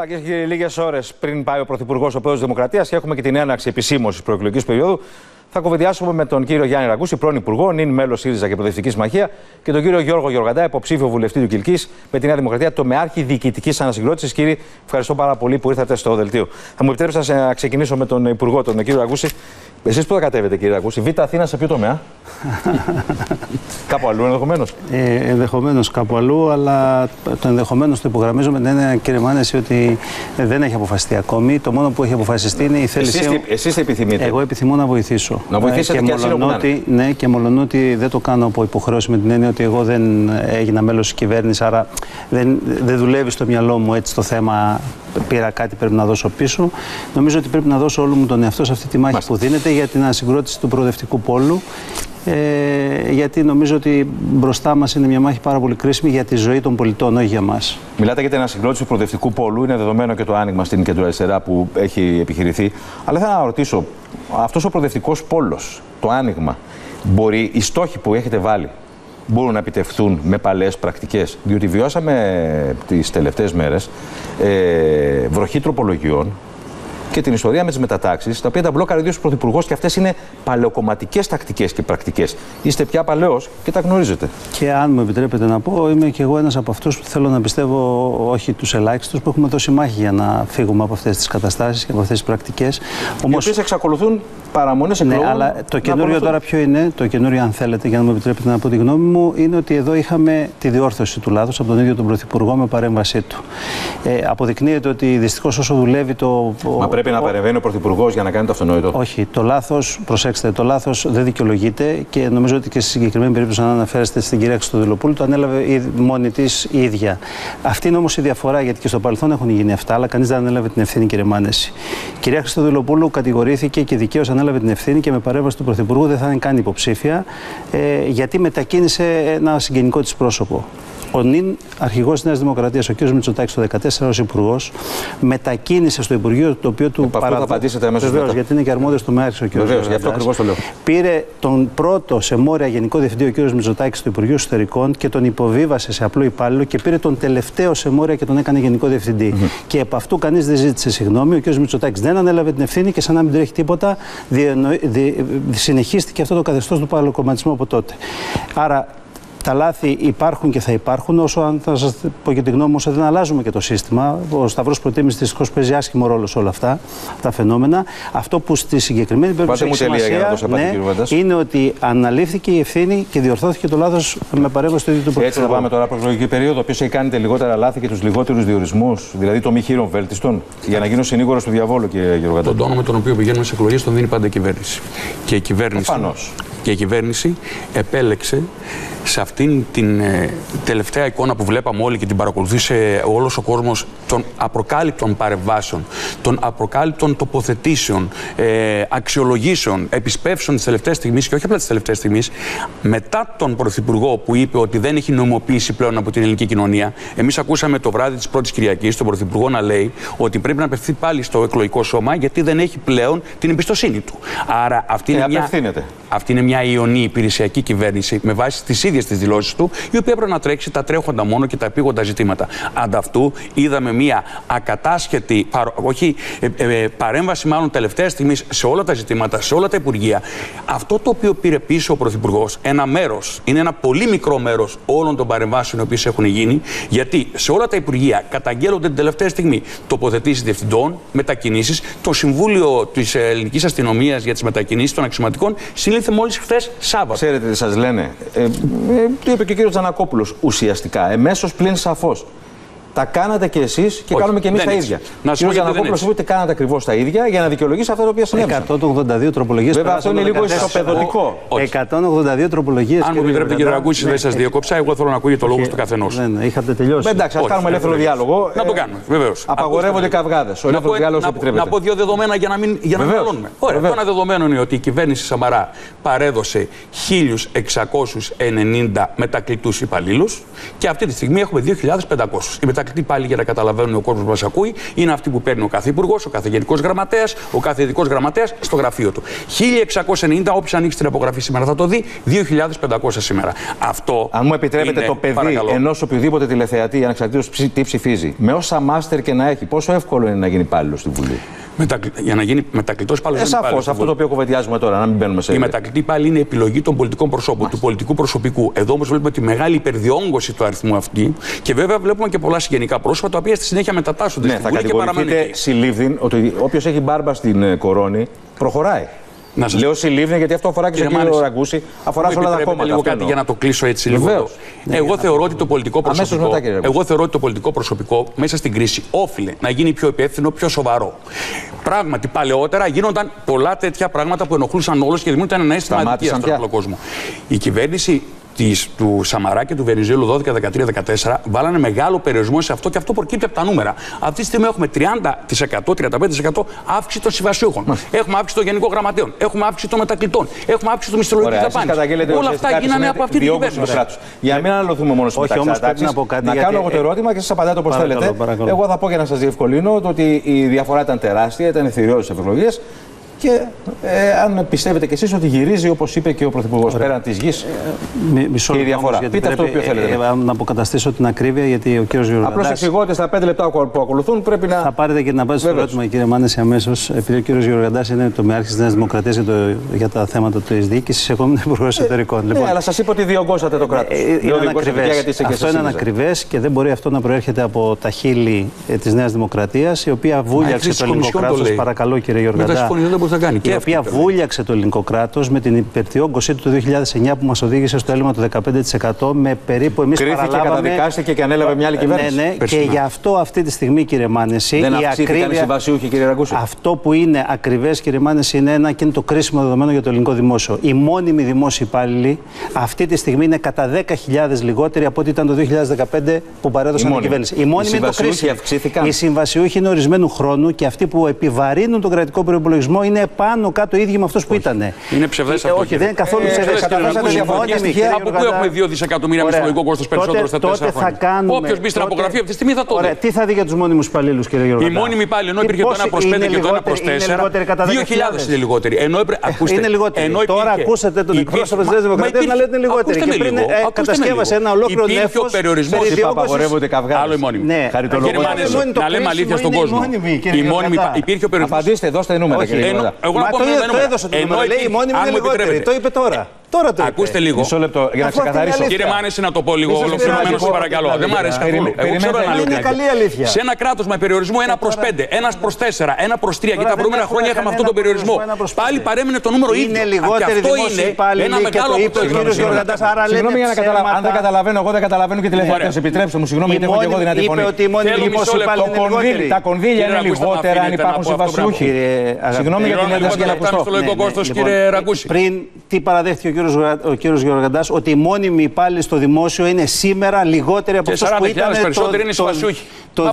Κύριε κύριοι, λίγες ώρες πριν πάει ο Πρωθυπουργός ο Πρόεδρος Δημοκρατίας και έχουμε και την έναρξη επισήμω τη προεκλογικής περίοδου, θα κουβεντιάσουμε με τον κύριο Γιάννη Ραγκούση, πρώην Υπουργό, νυν μέλος ΣΥΡΙΖΑ και Προοδευτικής Συμμαχία, και τον κύριο Γιώργο Γιωργαντά, υποψήφιο βουλευτή του Κυλκής με τη Νέα Δημοκρατία, το μεάρχη διοικητικής ανασυγκρότησης. Κύριε, ευχαριστώ πάρα πολύ που ήρθατε στο δελτίο. Θα μου επιτρέψετε να ξεκινήσω με τον Υπουργό, τον κύριο Ραγκούση. Εσείς που θα κατέβετε, κύριε Ραγκούση, Β' Αθήνα σε ποιο τομέα; κάπου αλλού ενδεχομένως. Ε, ενδεχομένως κάπου αλλού, αλλά το ενδεχομένως το υπογραμμίζω με την έννοια, κύριε Μάνεση, ότι δεν έχει αποφασιστεί ακόμη. Το μόνο που έχει αποφασιστεί είναι η θέληση. Εσείς επιθυμείτε; Εγώ επιθυμώ να βοηθήσω. Να βοηθήσετε ε, και, και μολονότι, Ναι, και μολονότι δεν το κάνω από υποχρέωση με την έννοια ότι εγώ δεν έγινα μέλος της κυβέρνησης, άρα δεν, δεν δουλεύει στο μυαλό μου έτσι το θέμα. Πήρα κάτι, πρέπει να δώσω πίσω. Νομίζω ότι πρέπει να δώσω όλο μου τον εαυτό σε αυτή τη μάχη Μάλιστα. που δίνεται για την ανασυγκρότηση του προοδευτικού πόλου ε, γιατί νομίζω ότι μπροστά μας είναι μια μάχη πάρα πολύ κρίσιμη για τη ζωή των πολιτών, όχι για μας. Μιλάτε για την ανασυγκρότηση του προοδευτικού πόλου. Είναι δεδομένο και το άνοιγμα στην κεντροαριστερά που έχει επιχειρηθεί. Αλλά θέλω να ρωτήσω, αυτός ο προοδευτικός πόλος, το άνοιγμα, μπορεί, οι στόχοι που έχετε βάλει, μπορούν να επιτευχθούν με παλαιές πρακτικές; Διότι βιώσαμε τις τελευταίες μέρες ε, βροχή τροπολογιών και την ιστορία με τις μετατάξεις, τα οποία τα μπλόκαρε ο ίδιος ο Πρωθυπουργός και αυτές είναι παλαιοκομματικές τακτικές και πρακτικές. Είστε πια παλαιός και τα γνωρίζετε. Και αν μου επιτρέπετε να πω, είμαι και εγώ ένας από αυτούς που θέλω να πιστεύω, όχι τους ελάχιστους, που έχουμε δώσει μάχη για να φύγουμε από αυτές τις καταστάσεις και από αυτές τις πρακτικές. Οι οποίες εξακολουθούν παραμονές εκλογών. Ναι, αλλά το καινούριο τώρα ποιο είναι, το καινούριο, αν θέλετε, για να μου επιτρέπετε να πω τη γνώμη μου, είναι ότι εδώ είχαμε τη διόρθωση του λάθο από τον ίδιο τον Πρωθυπουργό με παρέμβασή του. Ε, αποδεικνύεται ότι δυστυχώς όσο δουλεύει το. Μα πρέπει να παρεμβαίνει ο Πρωθυπουργός για να κάνει το αυτονόητο. Όχι. Το λάθος, προσέξτε, το λάθος δεν δικαιολογείται και νομίζω ότι και στη συγκεκριμένη περίπτωση, αν αναφέρεστε στην κυρία Χρυστοδηλοπούλου, το ανέλαβε μόνη της η ίδια. Αυτή είναι όμως η διαφορά, γιατί και στο παρελθόν έχουν γίνει αυτά, αλλά κανείς δεν ανέλαβε την ευθύνη, κύριε Μάνεση. Η κυρία Χρυστοδηλοπούλου κατηγορήθηκε και δικαίως ανέλαβε την ευθύνη και με παρέμβαση του Πρωθυπουργού δεν θα είναι καν υποψήφια, ε, γιατί μετακίνησε ένα συγγενικό της πρόσωπο. Ο νυν αρχηγός της Νέας Δημοκρατίας, ο κ. Μητσοτάκης, το 2014 ως υπουργός, μετακίνησε στο Υπουργείο το οποίο του παραδόθηκε. θα απαντήσετε αμέσως. Βεβαίως, γιατί είναι και αρμόδιος του ΜΕΑΡΙΣ ο κ. Βεβαίως, γι' αυτό ακριβώς το λέω. Πήρε τον πρώτο σε μόρια γενικό διευθυντή, ο κ. Μητσοτάκης, στο Υπουργείο Εσωτερικών και τον υποβίβασε σε απλό υπάλληλο και πήρε τον τελευταίο σε μόρια και τον έκανε γενικό διευθυντή. Mm -hmm. Και επ' αυτού κανείς δεν ζήτησε συγγνώμη. Ο κ. Μητσοτάκης δεν ανέλαβε την ευθύνη και σαν να μην τρέχει τίποτα, διενο... δι... συνεχίστηκε αυτό το καθεστώς του παλαιοκομματισμού από τότε. Άρα τα λάθη υπάρχουν και θα υπάρχουν, όσο αν θα σας πω και τη γνώμη μου, όσο δεν αλλάζουμε και το σύστημα. Ο Σταυρός Προτίμηση δυστυχώς παίζει άσχημο ρόλο σε όλα αυτά τα φαινόμενα. Αυτό που στη συγκεκριμένη περίπτωση έχει σημασία ναι, είναι ότι αναλήφθηκε η ευθύνη και διορθώθηκε το λάθος με παρέμβαση του ίδιου του Πρωθυπουργού. Έτσι θα πάμε τώρα προεκλογική περίοδο, ο οποίο έχει κάνει λιγότερα λάθη και τους λιγότερους διορισμούς, δηλαδή το μη χείρον βέλτιστον, για να γίνω συνήγορος του διαβόλου, κύριε Γεωργαντά. Τον τόνο με τον οποίο πηγαίνουμε σε εκλογές τον δίνει πάντα η κυβέρνηση. Και η κυβέρνηση. Και η κυβέρνηση επέλεξε σε αυτήν την ε, τελευταία εικόνα που βλέπαμε όλοι και την παρακολουθήσε όλος ο κόσμος των απροκάλυπτων παρεμβάσεων, των απροκάλυπτων τοποθετήσεων, ε, αξιολογήσεων, επισπεύσεων της τελευταίας στιγμής και όχι απλά της τελευταίας στιγμής, μετά τον Πρωθυπουργό που είπε ότι δεν έχει νομοποίηση πλέον από την ελληνική κοινωνία, εμείς ακούσαμε το βράδυ της πρώτης Κυριακής τον Πρωθυπουργό να λέει ότι πρέπει να απευθεί πάλι στο εκλογικό σώμα γιατί δεν έχει πλέον την εμπιστοσύνη του. Άρα αυτή, είναι, μια, αυτή είναι μια ιονή υπηρεσιακή κυβέρνηση με βάση τις ίδιες τις δηλώσεις του, η οποία έπρεπε να τρέξει τα τρέχοντα μόνο και τα επίγοντα ζητήματα. Ανταυτού είδαμε μια ακατάσχετη, όχι, ε, ε, παρέμβαση μάλλον τελευταία στιγμή σε όλα τα ζητήματα, σε όλα τα υπουργεία. Αυτό το οποίο πήρε πίσω ο Πρωθυπουργός, ένα μέρος, είναι ένα πολύ μικρό μέρος όλων των παρεμβάσεων οι οποίες έχουν γίνει, γιατί σε όλα τα υπουργεία καταγγέλλονται την τελευταία στιγμή τοποθετήσεις διευθυντών, μετακινήσεις. Το Συμβούλιο της Ελληνικής Αστυνομίας για τις μετακινήσεις των αξιωματικών συνήλθε μόλις χθες Σάββατο. Ξέρετε τι σας λένε; Ε, το είπε και ο κύριος Τζανακόπουλος. Ουσιαστικά, εμέσως πλην σαφώς τα κάνατε κι εσείς και κάνουμε κι εμείς τα ίδια. Να σου πω Γιανακόπουλο είπε ότι κάνατε ακριβώς τα ίδια για να δικαιολογήσει αυτά τα οποία συνέβησαν. 182 τροπολογίες. Βέβαια αυτό είναι λίγο ισοπεδωτικό. 182 τροπολογίες. Αν μου επιτρέπετε κύριε Ραγκούση, δεν σας διακόψα. Εγώ θέλω να ακούγεται το λόγο του καθενός. Ναι, είχατε τελειώσει. Εντάξει, ας κάνουμε ελεύθερο διάλογο. Να το κάνουμε, βεβαίως. Απαγορεύονται καυγάδες. Ο ελεύθερο διάλογος επιτρέπεται. Να πω δύο δεδομένα για να μην μαλώνουμε. Ωραία, το ένα δεδομένο είναι ότι η κυβέρνηση Σαμαρά παρέδωσε 1690 μετακλητούς υπαλλήλους και αυτή τη στιγμή έχουμε 2500. Μετακλητή πάλι για να καταλαβαίνουν ο κόσμος μας ακούει, είναι αυτή που παίρνει ο κάθε υπουργό, ο κάθε γενικό γραμματέας, ο κάθε ειδικό γραμματέας στο γραφείο του. 1690, όποιος ανοίξει την απογραφή σήμερα θα το δει, 2500 σήμερα. Αυτό. Αν μου επιτρέπετε είναι, το παιδί ενός οποιοδήποτε τηλεθεατή, ανεξαρτήτως τι ψηφίζει, με όσα μάστερ και να έχει, πόσο εύκολο είναι να γίνει υπάλληλος στη Βουλή; Για να γίνει μετακλητός πάλι ε, Σαφώς, αυτό το οποίο κουβεντιάζουμε τώρα, να μην μπαίνουμε σε. Η μετακλητή πάλι είναι επιλογή των πολιτικών προσώπων, του πολιτικού προσωπικού. Εδώ όμως βλέπουμε τη μεγάλη υπερδιόγκωση του αριθμού αυτή και βέβαια βλέπουμε και πολλά συγγενικά πρόσωπα τα οποία στη συνέχεια μετατάσσονται ναι, στην Βουλή και παραμένουν. συλλήβδην ότι όποιος έχει μπάρμπα στην ε, κορώνη προχωράει. Να σας... Λέω συλλήβδη γιατί αυτό αφορά και στον κύριο Ραγκούση, αφορά σε όλα τα κόμματα. λίγο κάτι για να το κλείσω έτσι λίγο. Βεβαίως. Εγώ, θεωρώ ότι το πολιτικό προσωπικό, μετά, εγώ θεωρώ ότι το πολιτικό προσωπικό μέσα στην κρίση όφιλε να γίνει πιο υπεύθυνο, πιο σοβαρό. Πράγματι, παλαιότερα γίνονταν πολλά τέτοια πράγματα που ενοχλούσαν όλους και δημιούργησαν ένα αίσθημα αδικία στον κόσμο. Η κυβέρνηση της, του Σαμαρά και του Βενιζέλου 12, 13, 14 βάλανε μεγάλο περιορισμό σε αυτό και αυτό προκύπτει από τα νούμερα. Αυτή τη στιγμή έχουμε 30%, 35% αύξηση των συμβασιούχων. Έχουμε αύξηση των γενικών γραμματέων. Έχουμε αύξηση των μετακλητών. Έχουμε αύξηση των μισθολογικών δαπάνων. Όλα αυτά γίνανε από αυτή την κυβέρνηση. Για να μην αναλωθούμε μόνο στο μεταξύ. Να, πω κάτι να κάνω εγώ το ερώτημα και σας απαντάτε όπω θέλετε. Εγώ θα πω για να σας διευκολύνω ότι η διαφορά ήταν τεράστια, ήταν θηριώδη ευρωεκλογέ και ε, αν πιστεύετε κι εσείς ότι γυρίζει όπως είπε και ο Πρωθυπουργός πέραν της γης. Ε, μισό λεπτό. διαφορά. Πείτε πρέπει, αυτό που θέλετε. Ε, ε, να αποκαταστήσω την ακρίβεια γιατί ο κ. Γιώργος. Απλώς εξηγώ ότι στα πέντε λεπτά που ακολουθούν πρέπει να. Θα πάρετε και να απάντηση στο ερώτημα, κύριε Μάνεση, αμέσως. Επειδή ο κ. Γιωργαντά είναι το μεάρχης της Νέας Δημοκρατίας για, το, για τα θέματα της διοίκησης, εγώ είμαι υπουργός εσωτερικών. Ε, λοιπόν, ναι, αλλά σας είπα ότι διωγγώσατε το κράτος. Αυτό είναι ανακριβές και δεν μπορεί αυτό να προέρχεται από τα χείλη της Νέας Δημοκρατίας, η οποία βούλιαξε το ελληνικό κράτος. Παρακαλώ, κύριε Γιωργαντά. Η οποία βούλιαξε το ελληνικό κράτος με την υπερτιόγκωσή του το 2009 που μας οδήγησε στο έλλειμμα του 15% με περίπου εμείς παραλάβαμε. Κρίθηκε, καταδικάστηκε και ανέλαβε μια άλλη κυβέρνηση. Ναι, ναι, και γι' αυτό αυτή τη στιγμή, κύριε Μάνεση. Δεν η ακρίβεια... συμβασιούχοι, κύριε Ραγκούση. Αυτό που είναι ακριβές, κύριε Μάνεση, είναι ένα και είναι το κρίσιμο δεδομένο για το ελληνικό δημόσιο. Οι μόνιμοι δημόσιοι υπάλληλοι αυτή τη στιγμή είναι κατά 10.000 λιγότεροι από ό,τι ήταν το 2015 που παρέδωσαν την κυβέρνηση. Οι μόνιμοι είναι το κρίσιμο. Οι συμβασιούχοι είναι ορισμένου χρόνου και αυτοί που επιβαρύνουν τον κρατικό προπολογισμό είναι πάνω κάτω ίδιοι με αυτού που ήταν. Είναι ψευδές αυτό. Όχι, δεν είναι καθόλου ψευδές. Από πού έχουμε 2 δισεκατομμύρια μισθολογικό κόστος περισσότερο στα 4 χρόνια; Όποιος μπει στην απογραφή αυτή τη στιγμή θα το δει. Τι θα δει για τους μόνιμους υπαλλήλους, κύριε Γιώργο. Οι μόνιμοι υπάλληλοι ενώ υπήρχε το 1 προς 5 και το 1 προς 4. 2.000 είναι λιγότεροι. Είναι λιγότεροι. Τώρα ακούσατε τον εκπρόσωπο της Νέα Δημοκρατία να λέει ότι είναι λιγότεροι. Και πριν κατασκεύασε ένα ολόκληρο νέφο. Υπήρχε ο περιορισμό. Απαγορεύονται καυγάδε. Άλλο οι μόνιμοι. Να λέμε αλήθεια στον κόσμο. Υπήρχε ο περιορισμό. Απαντήστε, δώστε νούμερα. Εγώ να πω το έδωσε το νούμερο. Λέει η μόνιμη είναι λιγότερη. Το είπε τώρα. Τώρα το Ακούστε λίγο. Μισό λεπτό για να ξεκαθαρίσω. Κύριε Μάνεση, να το πω λίγο ολοκληρωμένος, σα παρακαλώ. Δεν μ' αρέσει καθόλου. Είναι καλή αλήθεια. Σε ένα κράτος με περιορισμό 1 προς 5, 1 προς 4, 1 προς 3, γιατί τα προηγούμενα χρόνια είχαμε αυτόν τον περιορισμό. Πάλι παρέμεινε το νούμερο ίδιο. Είναι λιγότερη δημόσια Ένα μεγάλο κύριος Συγγνώμη για να καταλαβαίνω. Αν δεν καταλαβαίνω, εγώ δεν καταλαβαίνω και τηλεφωνία. Επιτρέψτε μου, συγγνώμη γιατί έχω και εγώ δυνατή φωνή. Τα κονδύλια είναι λιγότερα αν υπάρχουν συμβασιούχοι. Συγγνώμη για την ένταση για να ακουστώ. Πριν τι παραδέχτηκε ο κύριος Γεωργαντά, ότι οι μόνιμοι υπάλληλοι στο δημόσιο είναι σήμερα λιγότεροι από αυτού που ήταν περισσότεροι είναι συμβασιούχοι. Το 2015.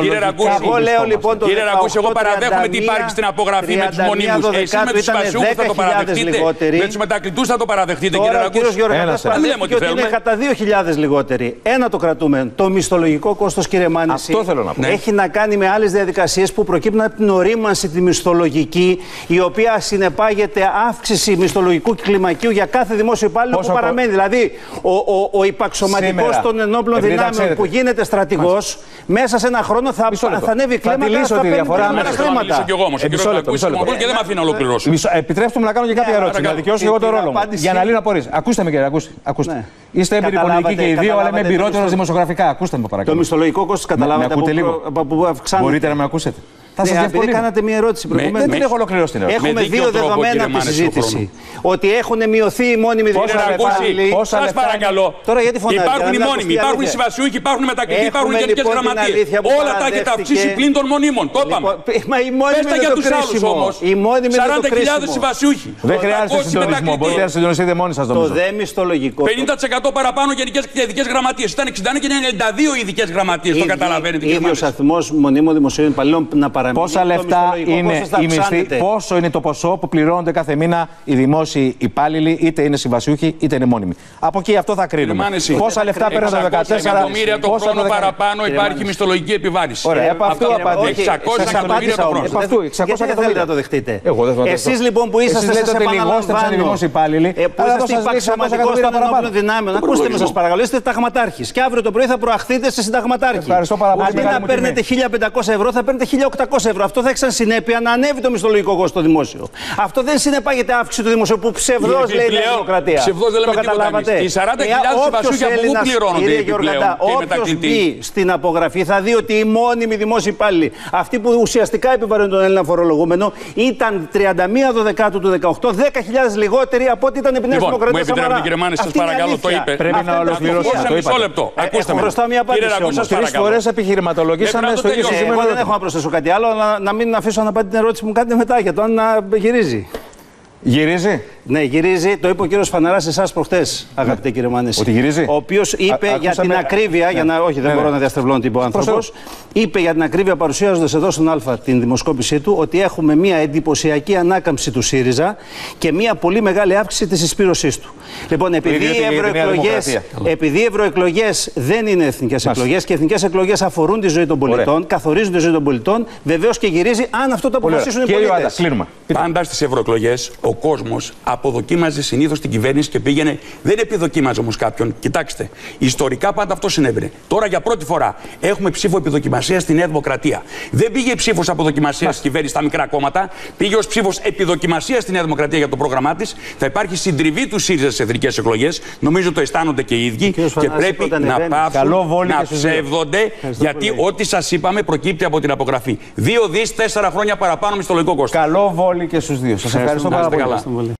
Κύριε Ραγκούση, εγώ λέω λοιπόν το Κύριε Ραγκούση, εγώ παραδέχομαι τι υπάρχει στην απογραφή με τους μονίμους. Εσείς με τους συμβασιούχου θα το παραδεχτείτε; Με τους μετακλητούς θα το παραδεχτείτε, κύριε Ραγκούση. Ο κύριος Γεωργαντά ότι είναι κατά 2.000 λιγότεροι. Ένα το κρατούμε. Το μισθολογικό κόστος, κύριε Μάνεση, έχει να κάνει με άλλες διαδικασίες που προκύπτουν από την ορίμανση τη μισθολογική, η οποία συνεπάγεται αύξηση μισθολογικού κλιμακίου για κάθε δημόσιο υπάλληλο που παραμένει. Δηλαδή, ο, ο, ο υπαξωματικός των ενόπλων δυνάμεων που γίνεται στρατηγός, μέσα σε ένα χρόνο θα, θα ανέβει κλίμα και θα τη διαφορά με χρήματα. Και εγώ όμως. Και δεν με αφήνω να ολοκληρώσω. Επιτρέψτε μου να κάνω και κάποια ερώτηση. Να δικαιώσω εγώ το ρόλο μου. Για να λύνω απορίε. Ακούστε με, κύριε, ακούστε. Ναι. Είστε έμπειροι πολιτικοί και οι δύο, αλλά είμαι εμπειρότερος δημοσιογραφικά. Ακούστε με, παρακαλώ. Το μισθολογικό κόστος καταλάβατε από πού αυξάνεται. Μπορείτε να με ακούσετε; Θα ναι, σα επειδή κάνατε μια ερώτηση προηγουμένως. Δεν την έχω ολοκληρώσει την ερώτηση. Έχουμε δύο δεδομένα από τη συζήτηση. Ότι έχουν μειωθεί οι μόνιμοι δημόσιοι Σας παρακαλώ. Τώρα γιατί φωνάζετε. Υπάρχουν οι μόνιμοι, υπάρχουν οι συμβασιούχοι, υπάρχουν οι μετακλητοί, υπάρχουν οι γενικέ γραμματείες. Όλα τα έχετε αυξήσει πλην των μονίμων. Το είπαμε. Πέστε για τους άλλους όμως. 40.000 συμβασιούχοι. Δεν χρειάζεται συντονισμό. Μπορείτε να συντονιστείτε μόνοι σας Το δε μισθολογικό. 50% παραπάνω γενικέ και ειδικές γραμματείες. Ήταν 61 και 92 ειδικές γραμματείες. Το καταλαβαίνετε. Ίδιο αριθμό μονίμων δημοσίων υπαλλήλων να παραμένουν παραμείνει. Πόσα το λεφτά μισθολογικό είναι κόστος θα οι μισθοί, αυξάνεται. πόσο είναι το ποσό που πληρώνονται κάθε μήνα οι δημόσιοι υπάλληλοι, είτε είναι συμβασιούχοι είτε είναι μόνιμοι. Από εκεί αυτό θα κρίνουμε. Μάνεση, Πόσα λεφτά παίρνουν το 14. 600 εκατομμύρια το πόσα χρόνο το 15. παραπάνω Κύριε υπάρχει Μάνεση. μιστολογική επιβάρηση. Ωραία, επ' αυτού Αυτό- απαντήστε. 600 Σας εκατομμύρια απάντησα το όμως. χρόνο. Επ' αυτού, 600 Γιατί δεν εκατομμύρια. θέλετε να το δεχτείτε; Εγώ δεν θα το δεχτώ. Εσείς λοιπόν που είσαστε Εσείς λέτε σας ότι λιγόστεψαν οι επαναλαμβάνω, δημόσιοι υπάλληλοι, ε, που αλλά είσαστε θα σας λήξει 600 υπαξιωματικός εκατομμύρια των ενόπλων παραπάνω. δυνάμεων. Το Ακούστε με προλογισμό. σας παρακαλώ, είστε ταγματάρχης και αύριο το πρωί θα προαχθείτε σε συνταγματάρχη. Ευχαριστώ πάρα πολύ, Αντί μεγάλη να μου παίρνετε τιμή. 1500 ευρώ θα παίρνετε 1800 ευρώ. Αυτό θα έχει σαν συνέπεια να ανέβει το μισθολογικό κόστος στο δημόσιο. Αυτό δεν συνεπάγεται αύξηση του δημοσίου που ψευδός λέει η Νέα Επιπλέον, Δημοκρατία. ψευδός δεν λέμε Το τίποτα καταλάβατε. εμείς. Οι 40.000 Ε, όποιος συμβασιούχοι από πού Έλληνας, πληρώνονται κύριε επιπλέον Γεωργαντά, και η όποιος μετακλητή. μπει στην απογραφή θα δει ότι οι μόνιμοι δημόσιοι υπάλληλοι, αυτοί που ουσιαστικά επιβαρύνουν τον Έλληνα φορολογούμενο, ήταν 31 Δεκάτου του 18, 10.000 λιγότεροι από ό,τι ήταν επί Νέας Λοιπόν, Δημοκρατίας μου επιτρέπετε, Σαμαρά. κύριε Μάνης, σας Αυτή είναι η παρακαλώ, το αλήθεια. είπε. Πρέπει Αυτή να είναι η ολοκληρώσετε, αλήθεια. το μισό είπατε. λεπτό. Ε, Ακούστε έχω με. μπροστά μια απάντηση Κύριε Ραγκού, όμως. σας Τρει παρακαλώ. φορέ επιχειρηματολογήσαμε Πρέπει να το στο ίδιο τελειώσω. Ε, συγκεκριμένο εγώ δεν έχω ερώτημα. να προσθέσω κάτι άλλο, να, να μην αφήσω να πάτε την ερώτηση που μου κάνετε μετά για το αν να γυρίζει. Γυρίζει. Ναι, γυρίζει. Το είπε ο κύριος Φαναρά σε εσάς προχτές, αγαπητέ κύριε Μάνεση. Ότι γυρίζει. Ο οποίος είπε Α- για την ακούσαμε- ακρίβεια, για να, όχι δεν Ναι, μπορώ ναι. να διαστρεβλώνω τι είπε ο άνθρωπος. Προσέχω. Είπε για την ακρίβεια παρουσιάζοντας εδώ στον Α την δημοσκόπησή του ότι έχουμε μια εντυπωσιακή ανάκαμψη του ΣΥΡΙΖΑ και μια πολύ μεγάλη αύξηση της εισπήρωσής του. Λοιπόν, επειδή ίδιο οι και για τη Νέα ευρωεκλογέ Δημοκρατία. επειδή οι ευρωεκλογές δεν είναι εθνικές εκλογές και οι εθνικές εκλογές αφορούν τη ζωή των πολιτών, Ωραία. καθορίζουν τη ζωή των πολιτών, βεβαίως και γυρίζει αν αυτό το Πολύ ωραία. αποφασίσουν οι Κύριε Ιωάννα, πολίτε. κλείνουμε. Πάντα στις ευρωεκλογές ο κόσμος αποδοκίμαζε συνήθως την κυβέρνηση και πήγαινε. Δεν επιδοκίμαζε όμως κάποιον. Κοιτάξτε, ιστορικά πάντα αυτό συνέβαινε. Τώρα για πρώτη φορά έχουμε ψήφο επιδοκιμασίας στη Νέα Δημοκρατία. Δεν πήγε ψήφος αποδοκιμασίας στη κυβέρνηση στα μικρά κόμματα, πήγε ως ψήφος επιδοκιμασίας στη Νέα Δημοκρατία για το πρόγραμμά της. Θα υπάρχει συντριβή του ΣΥΡΙΖΑ στις εθνικές εκλογές. Νομίζω το αισθάνονται και οι ίδιοι. κύριος Και Φανάσης, πρέπει όταν να ανεβαίνει. Καλό πάψουν βόλι να και στους δύο. ψεύδονται γιατί πολύ. ό,τι σας είπαμε προκύπτει από την απογραφή. Δύο δις τέσσερα χρόνια παραπάνω μισθολογικό κόστος. Καλό βόλι και στους δύο. Σας ευχαριστώ πάρα Να είστε πολύ. καλά. Ευχαριστώ πολύ.